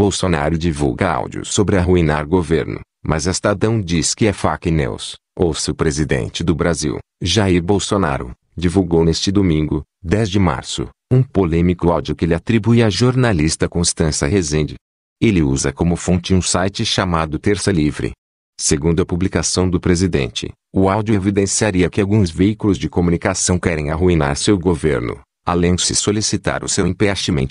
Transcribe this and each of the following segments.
Bolsonaro divulga áudio sobre arruinar governo, mas Estadão diz que é fake news. Ouça o presidente do Brasil, Jair Bolsonaro, divulgou neste domingo, 10 de março, um polêmico áudio que ele atribui à jornalista Constança Rezende. Ele usa como fonte um site chamado Terça Livre. Segundo a publicação do presidente, o áudio evidenciaria que alguns veículos de comunicação querem arruinar seu governo, além de se solicitar o seu impeachment.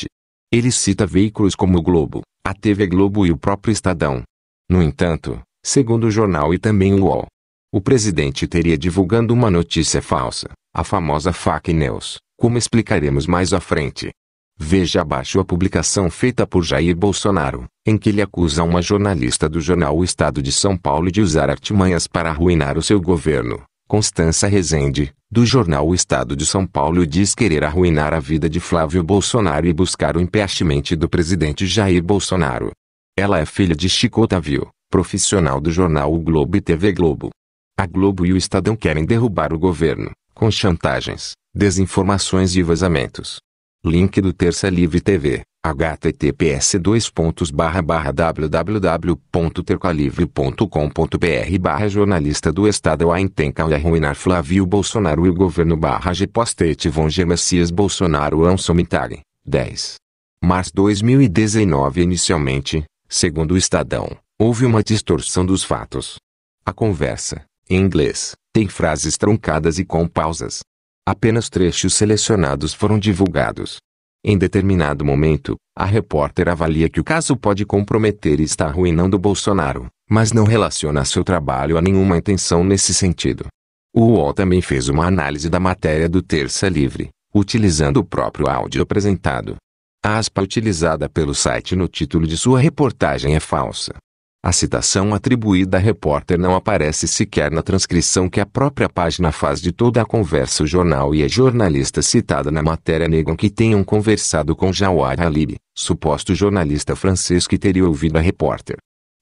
Ele cita veículos como o Globo, a TV Globo e o próprio Estadão. No entanto, segundo o jornal e também o UOL, o presidente teria divulgando uma notícia falsa, a famosa fake news, como explicaremos mais à frente. Veja abaixo a publicação feita por Jair Bolsonaro, em que ele acusa uma jornalista do jornal O Estado de São Paulo de usar artimanhas para arruinar o seu governo. Constança Rezende, do jornal O Estado de São Paulo diz querer arruinar a vida de Flávio Bolsonaro e buscar o impeachment do presidente Jair Bolsonaro. Ela é filha de Chico Otávio, profissional do jornal O Globo e TV Globo. A Globo e o Estadão querem derrubar o governo, com chantagens, desinformações e vazamentos. Link do Terça Livre TV, https www.tercalivre.com.br barra jornalista do Estado a intenca e arruinar Flávio Bolsonaro e o governo barra G-Postete von G. Messias Bolsonaro ão somitare, 10. Março 2019 Inicialmente, segundo o Estadão, houve uma distorção dos fatos. A conversa, em inglês, tem frases truncadas e com pausas. Apenas trechos selecionados foram divulgados. Em determinado momento, a repórter avalia que o caso pode comprometer e está arruinando Bolsonaro, mas não relaciona seu trabalho a nenhuma intenção nesse sentido. O UOL também fez uma análise da matéria do Terça Livre, utilizando o próprio áudio apresentado. A aspa utilizada pelo site no título de sua reportagem é falsa. A citação atribuída à repórter não aparece sequer na transcrição que a própria página faz de toda a conversa. O jornal e a jornalista citada na matéria negam que tenham conversado com Jawad Halib, suposto jornalista francês que teria ouvido a repórter.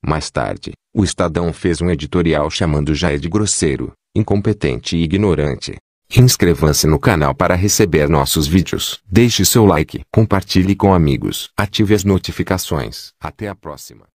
Mais tarde, o Estadão fez um editorial chamando Jair grosseiro, incompetente e ignorante. Inscreva-se no canal para receber nossos vídeos. Deixe seu like, compartilhe com amigos, ative as notificações. Até a próxima.